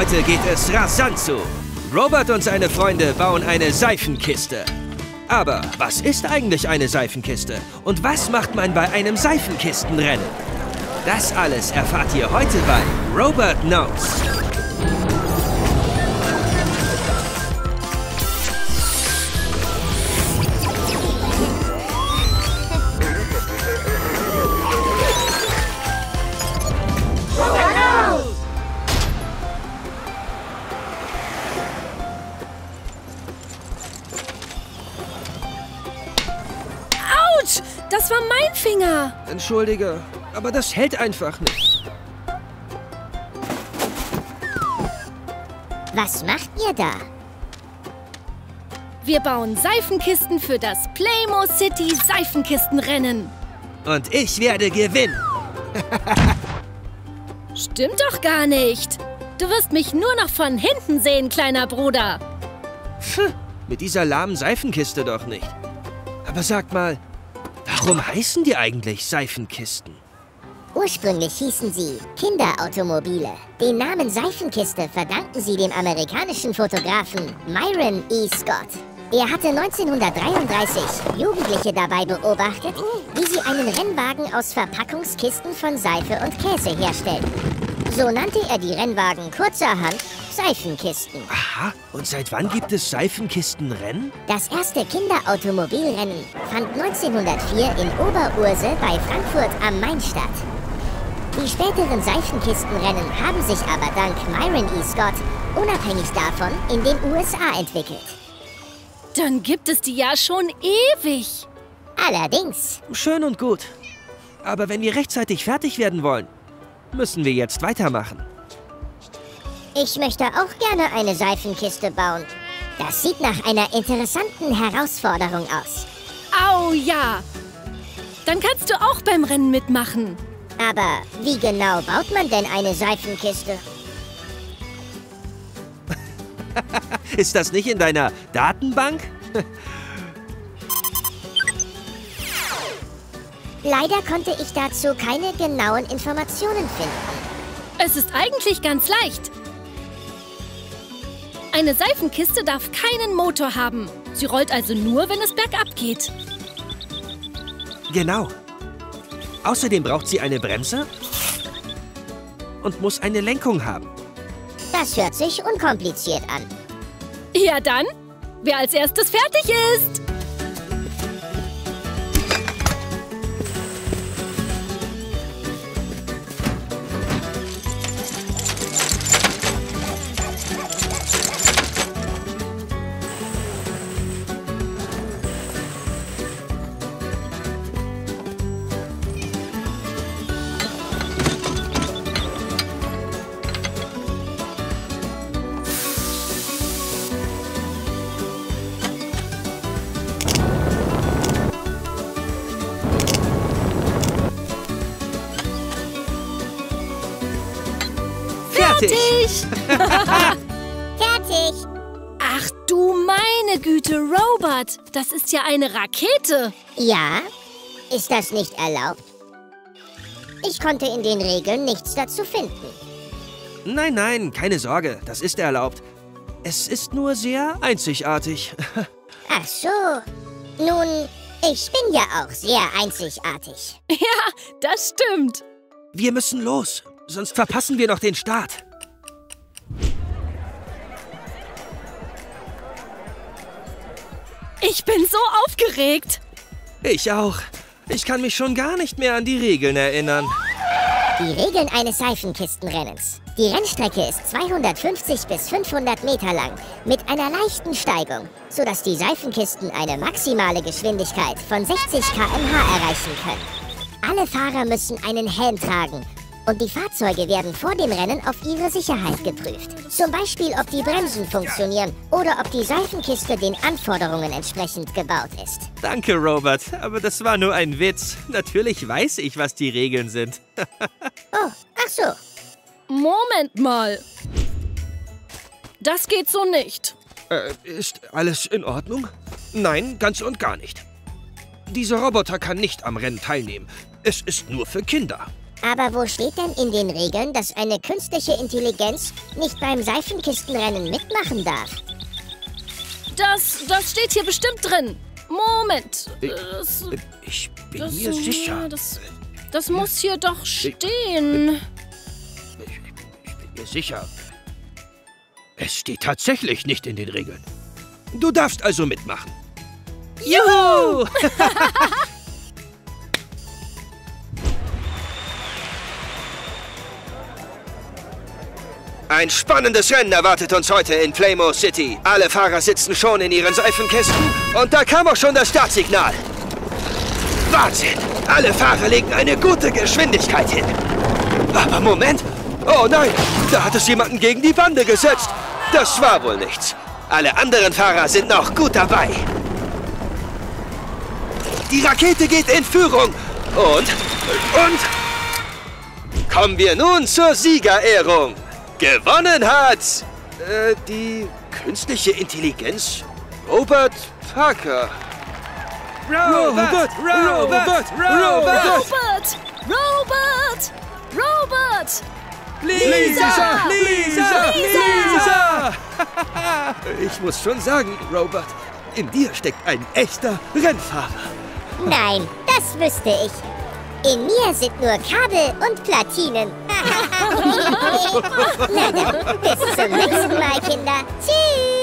Heute geht es rasant zu. Robert und seine Freunde bauen eine Seifenkiste. Aber was ist eigentlich eine Seifenkiste? Und was macht man bei einem Seifenkistenrennen? Das alles erfahrt ihr heute bei Robert Knows. Das war mein Finger. Entschuldige, aber das hält einfach nicht. Was macht ihr da? Wir bauen Seifenkisten für das Playmo City Seifenkistenrennen. Und ich werde gewinnen. Stimmt doch gar nicht. Du wirst mich nur noch von hinten sehen, kleiner Bruder. Pff, mit dieser lahmen Seifenkiste doch nicht. Aber sag mal, warum heißen die eigentlich Seifenkisten? Ursprünglich hießen sie Kinderautomobile. Den Namen Seifenkiste verdanken sie dem amerikanischen Fotografen Myron E. Scott. Er hatte 1933 Jugendliche dabei beobachtet, wie sie einen Rennwagen aus Verpackungskisten von Seife und Käse herstellten. So nannte er die Rennwagen kurzerhand Seifenkisten. Aha, und seit wann gibt es Seifenkistenrennen? Das erste Kinderautomobilrennen fand 1904 in Oberursel bei Frankfurt am Main statt. Die späteren Seifenkistenrennen haben sich aber dank Myron E. Scott unabhängig davon in den USA entwickelt. Dann gibt es die ja schon ewig. Allerdings, Schön und gut. Aber wenn wir rechtzeitig fertig werden wollen, müssen wir jetzt weitermachen. Ich möchte auch gerne eine Seifenkiste bauen. Das sieht nach einer interessanten Herausforderung aus. Au ja. Dann kannst du auch beim Rennen mitmachen. Aber wie genau baut man denn eine Seifenkiste? Ist das nicht in deiner Datenbank? Leider konnte ich dazu keine genauen Informationen finden. Es ist eigentlich ganz leicht. Eine Seifenkiste darf keinen Motor haben. Sie rollt also nur, wenn es bergab geht. Genau. Außerdem braucht sie eine Bremse und muss eine Lenkung haben. Das hört sich unkompliziert an. Ja dann, wer als erstes fertig ist. Fertig! Fertig! Ach du meine Güte, Robert. Das ist ja eine Rakete. Ja? Ist das nicht erlaubt? Ich konnte in den Regeln nichts dazu finden. Nein, nein, keine Sorge, das ist erlaubt. Es ist nur sehr einzigartig. Ach so. Nun, ich bin ja auch sehr einzigartig. Ja, das stimmt. Wir müssen los, sonst verpassen wir noch den Start. Ich bin so aufgeregt. Ich auch. Ich kann mich schon gar nicht mehr an die Regeln erinnern. Die Regeln eines Seifenkistenrennens. Die Rennstrecke ist 250 bis 500 Meter lang mit einer leichten Steigung, sodass die Seifenkisten eine maximale Geschwindigkeit von 60 km/h erreichen können. Alle Fahrer müssen einen Helm tragen und die Fahrzeuge werden vor dem Rennen auf ihre Sicherheit geprüft. Zum Beispiel, ob die Bremsen funktionieren oder ob die Seifenkiste den Anforderungen entsprechend gebaut ist. Danke, Robert, aber das war nur ein Witz. Natürlich weiß ich, was die Regeln sind. Oh, ach so. Moment mal. Das geht so nicht. Äh, ist alles in Ordnung? Nein, ganz und gar nicht. Dieser Roboter kann nicht am Rennen teilnehmen. Es ist nur für Kinder. Aber wo steht denn in den Regeln, dass eine künstliche Intelligenz nicht beim Seifenkistenrennen mitmachen darf? Das, das steht hier bestimmt drin. Moment. Ich, Das, ich bin das, mir sicher. Das, das muss hier doch stehen. Ich, ich bin mir sicher. Es steht tatsächlich nicht in den Regeln. Du darfst also mitmachen. Juhu! Ein spannendes Rennen erwartet uns heute in Playmo City. Alle Fahrer sitzen schon in ihren Seifenkisten und da kam auch schon das Startsignal. Wahnsinn! Alle Fahrer legen eine gute Geschwindigkeit hin. Aber Moment! Oh nein! Da hat es jemanden gegen die Bande gesetzt. Das war wohl nichts. Alle anderen Fahrer sind noch gut dabei. Die Rakete geht in Führung. Und, und... Kommen wir nun zur Siegerehrung. Gewonnen hat... Äh, die künstliche Intelligenz Robert Parker. Robert, Robert, Robert, Robert! Robert! Robert! Lisa! Lisa! Lisa! Ich muss schon sagen, Robert, in dir steckt ein echter Rennfahrer. Nein, das wüsste ich. In mir sind nur Kabel und Platinen. Na dann, bis zum nächsten Mal, Kinder. Tschüss!